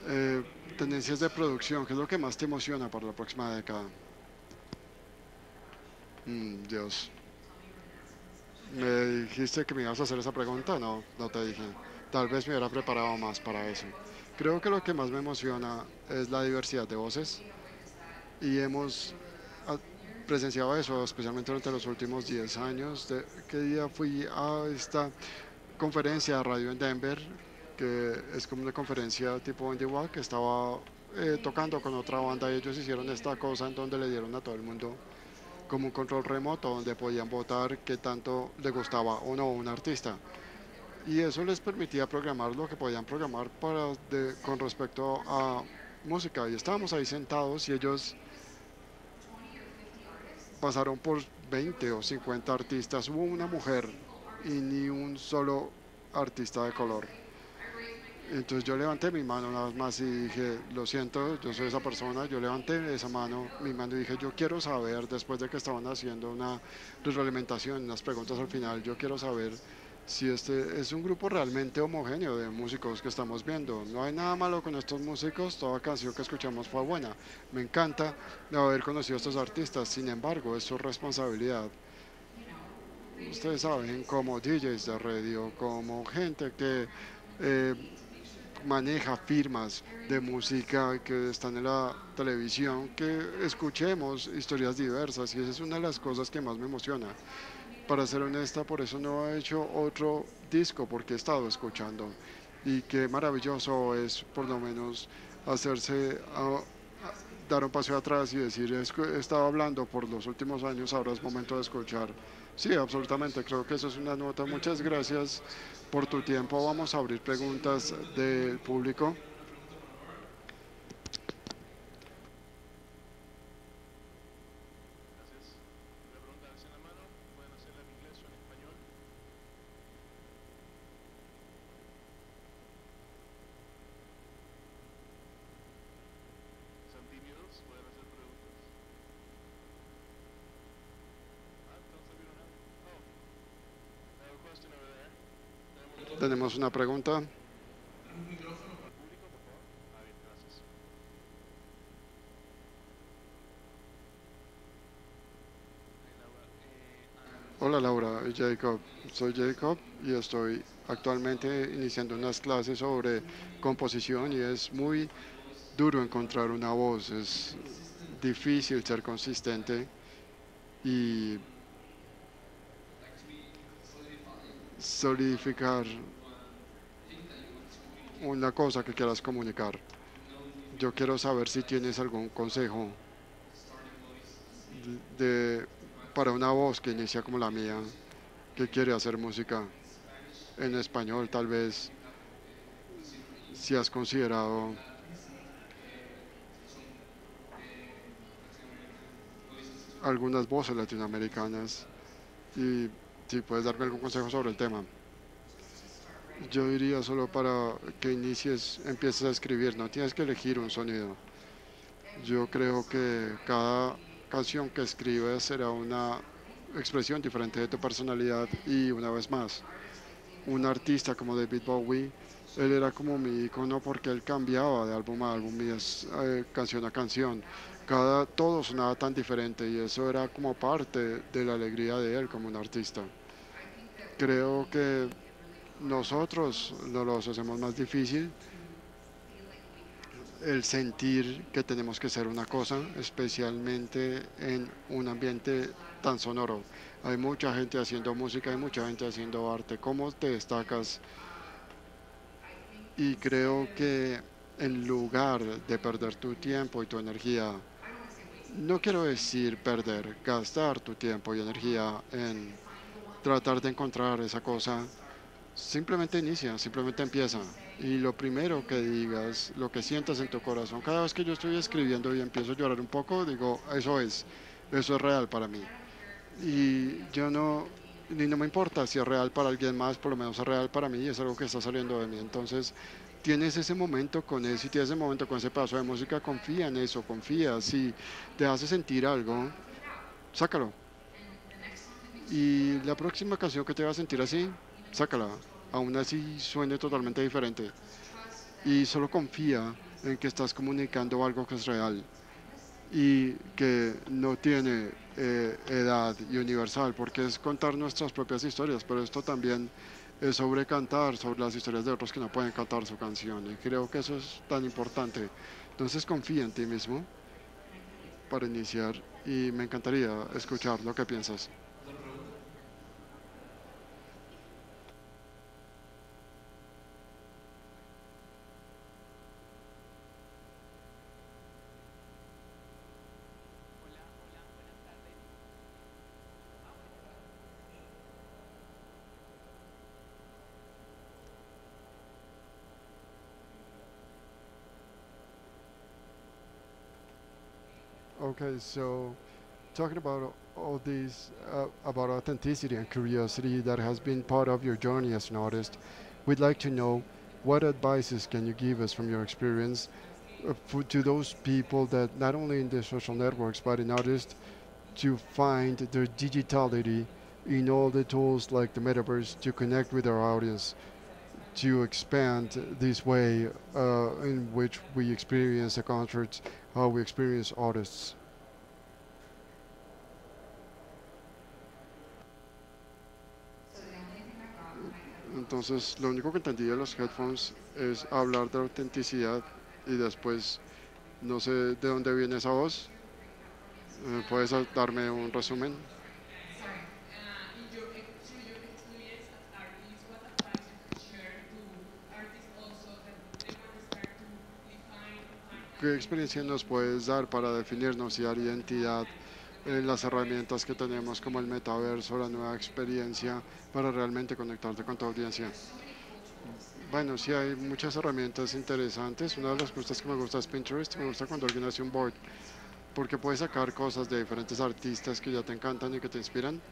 Eh, tendencias de producción, ¿qué es lo que más te emociona para la próxima década? Mm, Dios. ¿Me dijiste que me ibas a hacer esa pregunta? No, no te dije. Tal vez me hubiera preparado más para eso. Creo que lo que más me emociona es la diversidad de voces y hemos presenciado eso, especialmente durante los últimos 10 años. De, ¿Qué día fui a esta conferencia de radio en Denver que es como una conferencia tipo Indie Walk, que estaba eh, tocando con otra banda y ellos hicieron esta cosa en donde le dieron a todo el mundo como un control remoto donde podían votar qué tanto le gustaba o no un artista. Y eso les permitía programar lo que podían programar para con respecto a música. Y estábamos ahí sentados y ellos pasaron por 20 o 50 artistas, hubo una mujer y ni un solo artista de color. Entonces yo levanté mi mano vez más y dije, lo siento, yo soy esa persona, yo levanté esa mano, mi mano y dije, yo quiero saber, después de que estaban haciendo una retroalimentación, unas preguntas al final, yo quiero saber si este es un grupo realmente homogéneo de músicos que estamos viendo. No hay nada malo con estos músicos, toda canción que escuchamos fue buena. Me encanta haber conocido a estos artistas, sin embargo, es su responsabilidad. Ustedes saben, como DJs de radio, como gente que... Eh, maneja firmas de música que están en la televisión, que escuchemos historias diversas y esa es una de las cosas que más me emociona. Para ser honesta, por eso no he hecho otro disco porque he estado escuchando y qué maravilloso es por lo menos hacerse dar un paso atrás y decir he estado hablando por los últimos años, ahora es momento de escuchar. Sí, absolutamente, creo que eso es una nota. Muchas gracias por tu tiempo. Vamos a abrir preguntas del público. Tenemos una pregunta. Hola Laura, Jacob. Soy Jacob y estoy actualmente iniciando unas clases sobre composición y es muy duro encontrar una voz, es difícil ser consistente y solidificar una cosa que quieras comunicar. Yo quiero saber si tienes algún consejo de, para una voz que inicia como la mía, que quiere hacer música en español, tal vez si has considerado algunas voces latinoamericanas y si puedes darme algún consejo sobre el tema. Yo diría solo para que inicies, empieces a escribir, no tienes que elegir un sonido. Yo creo que cada canción que escribes será una expresión diferente de tu personalidad y una vez más, un artista como David Bowie, él era como mi icono porque él cambiaba de álbum a álbum eh, canción a canción cada todo sonaba tan diferente y eso era como parte de la alegría de él como un artista. Creo que nosotros nos lo hacemos más difícil el sentir que tenemos que ser una cosa, especialmente en un ambiente tan sonoro. Hay mucha gente haciendo música, hay mucha gente haciendo arte. ¿Cómo te destacas? Y creo que en lugar de perder tu tiempo y tu energía no quiero decir perder, gastar tu tiempo y energía en tratar de encontrar esa cosa. Simplemente inicia, simplemente empieza. Y lo primero que digas, lo que sientas en tu corazón, cada vez que yo estoy escribiendo y empiezo a llorar un poco, digo, eso es, eso es real para mí. Y yo no, ni no me importa si es real para alguien más, por lo menos es real para mí y es algo que está saliendo de mí. Entonces, tienes ese momento con eso y tienes ese momento con ese paso de música, confía en eso, confía. Si te hace sentir algo, sácalo. Y la próxima canción que te va a sentir así, sácala. Aún así suene totalmente diferente. Y solo confía en que estás comunicando algo que es real y que no tiene eh, edad y universal, porque es contar nuestras propias historias, pero esto también es sobre cantar, sobre las historias de otros que no pueden cantar su canción. Y creo que eso es tan importante. Entonces confía en ti mismo para iniciar y me encantaría escuchar lo que piensas. Okay, so talking about all these uh, about authenticity and curiosity that has been part of your journey as an artist. We'd like to know what advices can you give us from your experience uh, for, to those people that not only in the social networks but in artists to find their digitality in all the tools like the metaverse to connect with our audience to expand this way uh, in which we experience the concerts, how we experience artists. Entonces, lo único que entendí de los headphones es hablar de autenticidad y después no sé de dónde viene esa voz. Eh, ¿Puedes darme un resumen? ¿Qué experiencia nos puedes dar para definirnos y dar identidad en las herramientas que tenemos como el metaverso, la nueva experiencia para realmente conectarte con tu audiencia? Bueno, sí hay muchas herramientas interesantes. Una de las cosas que me gusta es Pinterest. Me gusta cuando alguien hace un board porque puedes sacar cosas de diferentes artistas que ya te encantan y que te inspiran.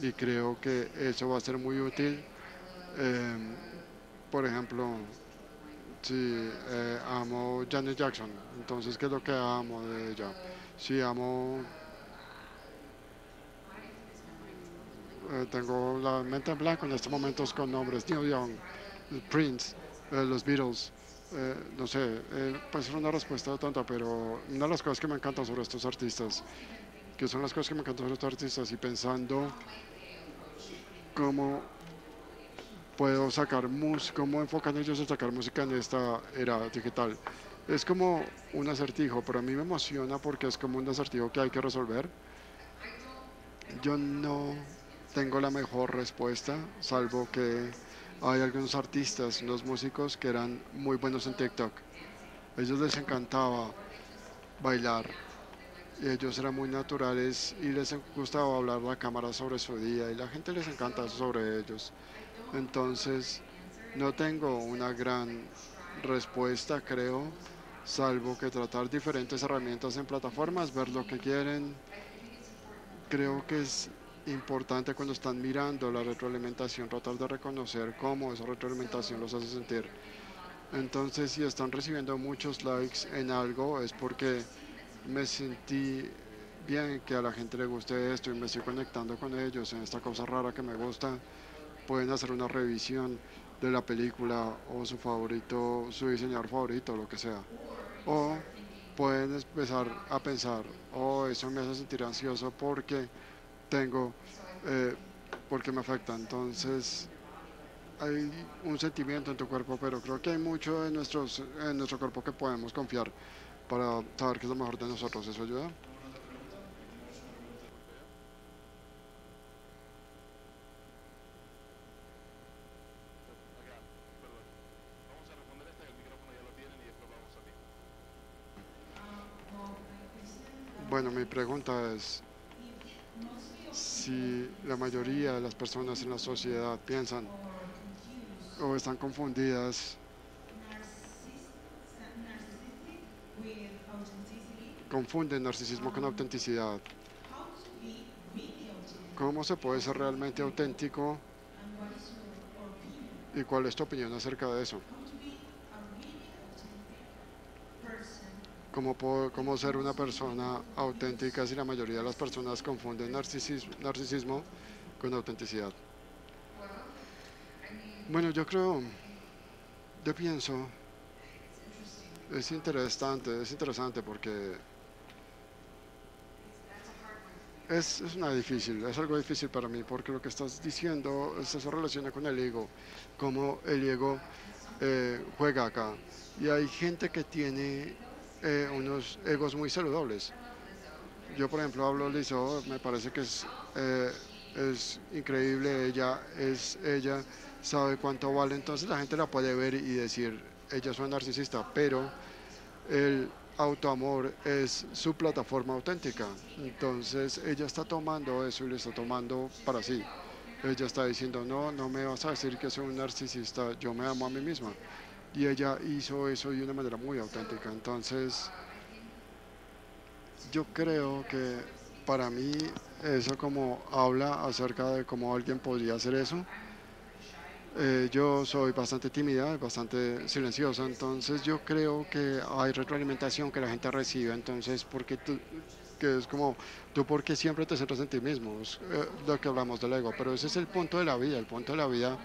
Y creo que eso va a ser muy útil. Eh, por ejemplo, si eh, amo Janet Jackson, entonces, ¿qué es lo que amo de ella? Si amo... eh, tengo la mente en blanco en estos momentos con nombres, Neil Young, Prince, eh, los Beatles, eh, no sé, eh, puede ser una respuesta tonta, pero una de las cosas que me encantan sobre estos artistas, que son las cosas que me encantan sobre estos artistas y pensando cómo puedo sacar música, cómo enfocan ellos en sacar música en esta era digital. Es como un acertijo, pero a mí me emociona porque es como un acertijo que hay que resolver. Yo no tengo la mejor respuesta, salvo que hay algunos artistas, unos músicos que eran muy buenos en TikTok. A ellos les encantaba bailar. Y ellos eran muy naturales y les gustaba hablar la cámara sobre su día y la gente les encanta sobre ellos. Entonces, no tengo una gran respuesta, creo, salvo que tratar diferentes herramientas en plataformas, ver lo que quieren. Creo que es importante cuando están mirando la retroalimentación, tratar de reconocer cómo esa retroalimentación los hace sentir. Entonces, si están recibiendo muchos likes en algo, es porque me sentí bien que a la gente le guste esto y me estoy conectando con ellos en esta cosa rara que me gusta. Pueden hacer una revisión de la película o su favorito, su diseñador favorito, lo que sea. O pueden empezar a pensar, oh, eso me hace sentir ansioso porque tengo, eh, porque me afecta. Entonces, hay un sentimiento en tu cuerpo, pero creo que hay mucho en, nuestros, en nuestro cuerpo que podemos confiar para saber qué es lo mejor de nosotros. ¿Eso ayuda? Bueno, mi pregunta es, si la mayoría de las personas en la sociedad piensan o están confundidas confunden narcisismo con autenticidad. ¿Cómo se puede ser realmente auténtico? ¿Y cuál es tu opinión acerca de eso? ¿Cómo, ser una persona auténtica si la mayoría de las personas confunden narcisismo, narcisismo con autenticidad? Bueno, yo creo, yo pienso, es interesante, es interesante porque es, es una difícil, es algo difícil para mí porque lo que estás diciendo se relaciona con el ego, cómo el ego eh, juega acá. Y hay gente que tiene eh, unos egos muy saludables. Yo, por ejemplo, hablo de Lizzo, me parece que es, eh, es increíble, ella es ella, sabe cuánto vale, entonces la gente la puede ver y decir, ella es una narcisista, pero el autoamor es su plataforma auténtica. Entonces ella está tomando eso y lo está tomando para sí. Ella está diciendo, no, no me vas a decir que soy un narcisista, yo me amo a mí misma. Y ella hizo eso de una manera muy auténtica. Entonces, yo creo que para mí eso como habla acerca de cómo alguien podría hacer eso. Eh, yo soy bastante tímida, bastante silenciosa, entonces yo creo que hay retroalimentación que la gente recibe, entonces porque tú, que es como tú porque siempre te centras en ti mismo, es eh, lo que hablamos del ego, pero ese es el punto de la vida, el punto de la vida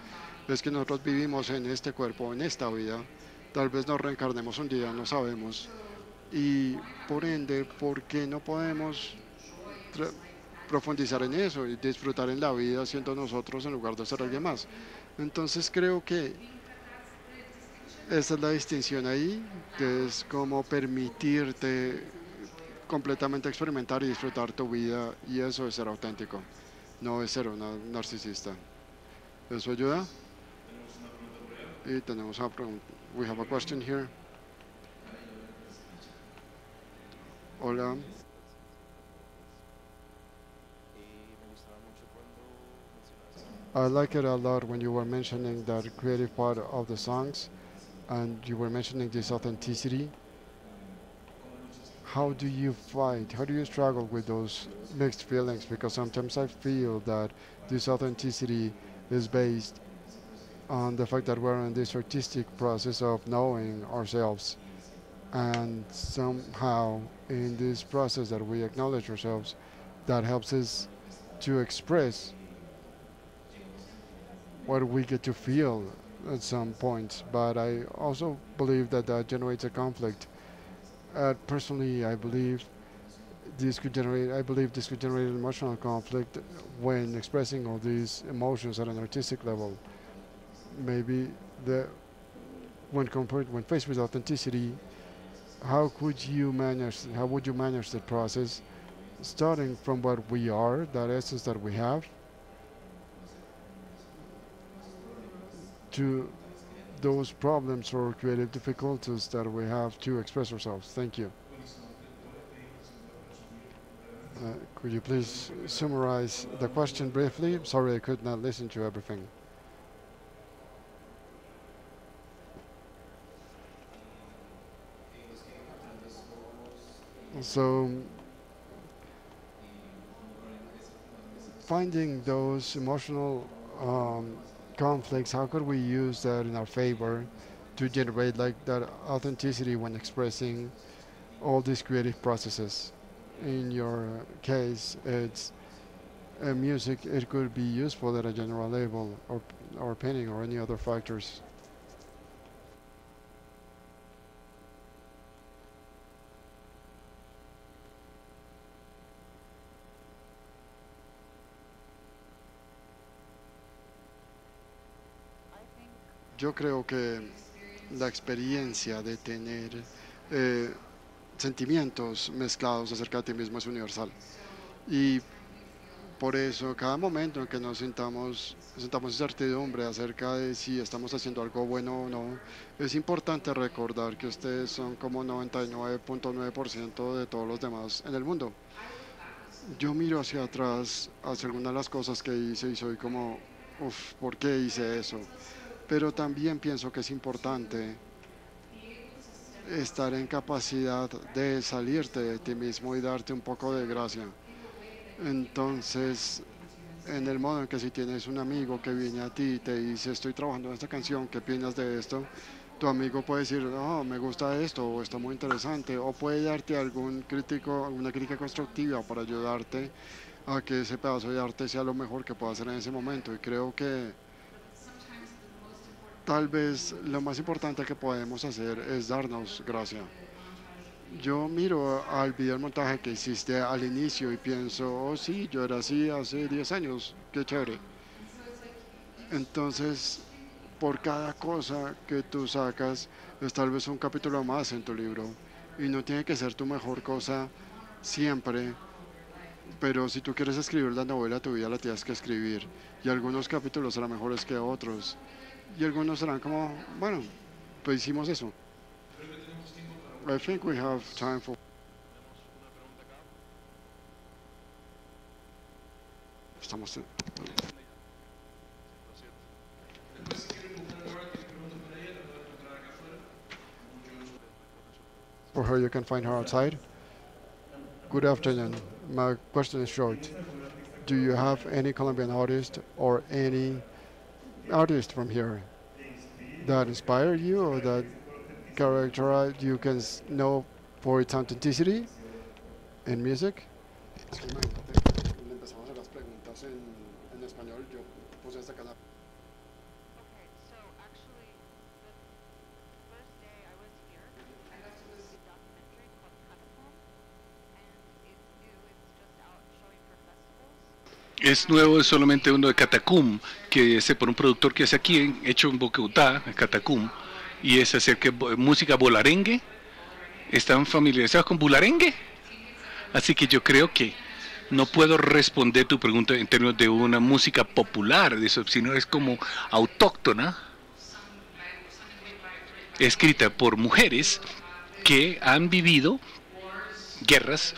es que nosotros vivimos en este cuerpo, en esta vida, tal vez nos reencarnemos un día, no sabemos, y por ende, ¿por qué no podemos profundizar en eso y disfrutar en la vida siendo nosotros en lugar de ser alguien más? Entonces creo que esa es la distinción ahí, que es como permitirte completamente experimentar y disfrutar tu vida y eso es ser auténtico, no es ser una narcisista. ¿Eso ayuda? We have a question here. Hola. I like it a lot when you were mentioning that creative part of the songs and you were mentioning this authenticity. How do you fight? How do you struggle with those mixed feelings? Because sometimes I feel that this authenticity is based on the fact that we're in this artistic process of knowing ourselves. And somehow, in this process that we acknowledge ourselves, that helps us to express what we get to feel at some points. But I also believe that that generates a conflict. Uh, personally, I believe this could generate. I believe this could generate an emotional conflict when expressing all these emotions at an artistic level. Maybe the when compared when faced with authenticity, how could you manage? How would you manage the process, starting from what we are, that essence that we have, to those problems or creative difficulties that we have to express ourselves. Thank you. Uh, could you please summarize the question briefly? Sorry, I could not listen to everything. So, finding those emotional um, conflicts, how could we use that in our favor to generate like that authenticity when expressing all these creative processes? In your case, it's uh, music. It could be useful at a general level, or or painting, or any other factors. Yo creo que la experiencia de tener eh, sentimientos mezclados acerca de ti mismo es universal. Y por eso, cada momento en que nos sintamos, sintamos incertidumbre acerca de si estamos haciendo algo bueno o no, es importante recordar que ustedes son como 99.9% de todos los demás en el mundo. Yo miro hacia atrás, hacia algunas de las cosas que hice y soy como, uff, ¿por qué hice eso? Pero también pienso que es importante estar en capacidad de salirte de ti mismo y darte un poco de gracia. Entonces, en el modo en que si tienes un amigo que viene a ti y te dice, estoy trabajando en esta canción, ¿qué opinas de esto? Tu amigo puede decir, no, me gusta esto, o está muy interesante, o puede darte algún crítico, alguna crítica constructiva para ayudarte a que ese pedazo de arte sea lo mejor que pueda hacer en ese momento. Y creo que tal vez lo más importante que podemos hacer es darnos gracia. Yo miro al video montaje que hiciste al inicio y pienso, oh sí, yo era así hace 10 años, qué chévere. Entonces, por cada cosa que tú sacas, es tal vez un capítulo más en tu libro. Y no tiene que ser tu mejor cosa siempre, pero si tú quieres escribir la novela, tu vida la tienes que escribir. Y algunos capítulos serán mejores que otros. Y algunos serán como, bueno, pues hicimos eso. I think we have time for. Estamos. For her, you can find her outside. Good afternoon. my question is short. Do you have any Colombian artist or any artist from here that inspired you or that character you can know for its authenticity in music? Es nuevo, es solamente uno de Catacum, que es por un productor que hace aquí, hecho en Bogotá, Catacum, y es acerca de música bolarengue. ¿Están familiarizados con bolarengue? Así que yo creo que no puedo responder tu pregunta en términos de una música popular, de eso, sino es como autóctona, escrita por mujeres que han vivido guerras,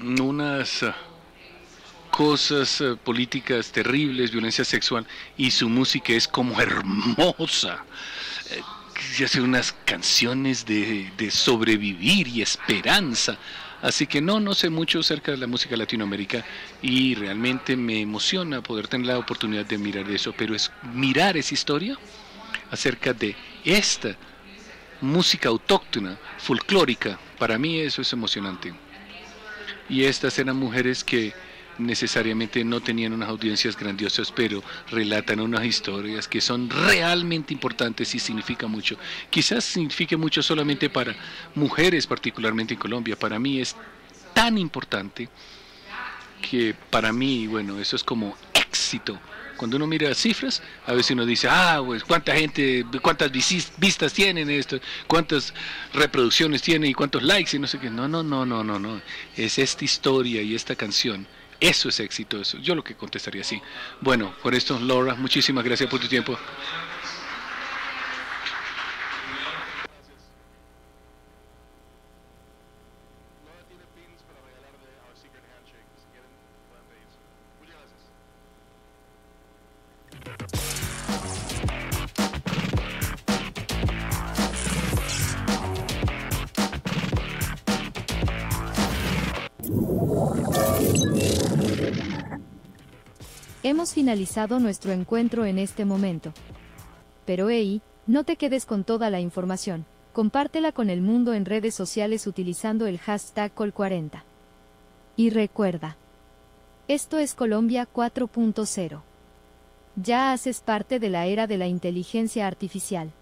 unas cosas eh, políticas terribles, violencia sexual, y su música es como hermosa. Eh, y hace unas canciones de, sobrevivir y esperanza. Así que no, no sé mucho acerca de la música latinoamérica y realmente me emociona poder tener la oportunidad de mirar eso, pero es mirar esa historia acerca de esta música autóctona, folclórica, para mí eso es emocionante. Y estas eran mujeres que necesariamente no tenían unas audiencias grandiosas, pero relatan unas historias que son realmente importantes y significa mucho. Quizás signifique mucho solamente para mujeres, particularmente en Colombia. Para mí es tan importante que para mí, bueno, eso es como éxito. Cuando uno mira las cifras, a veces uno dice, ah, pues cuánta gente, cuántas vistas tienen esto, cuántas reproducciones tiene y cuántos likes y no sé qué. No, no, no, no, no, no. Es esta historia y esta canción. Eso es éxito. Yo lo que contestaría así. Bueno, con esto, Laura, muchísimas gracias por tu tiempo. Finalizado nuestro encuentro en este momento. Pero hey, no te quedes con toda la información. Compártela con el mundo en redes sociales utilizando el hashtag Col40. Y recuerda, esto es Colombia 4.0. Ya haces parte de la era de la inteligencia artificial.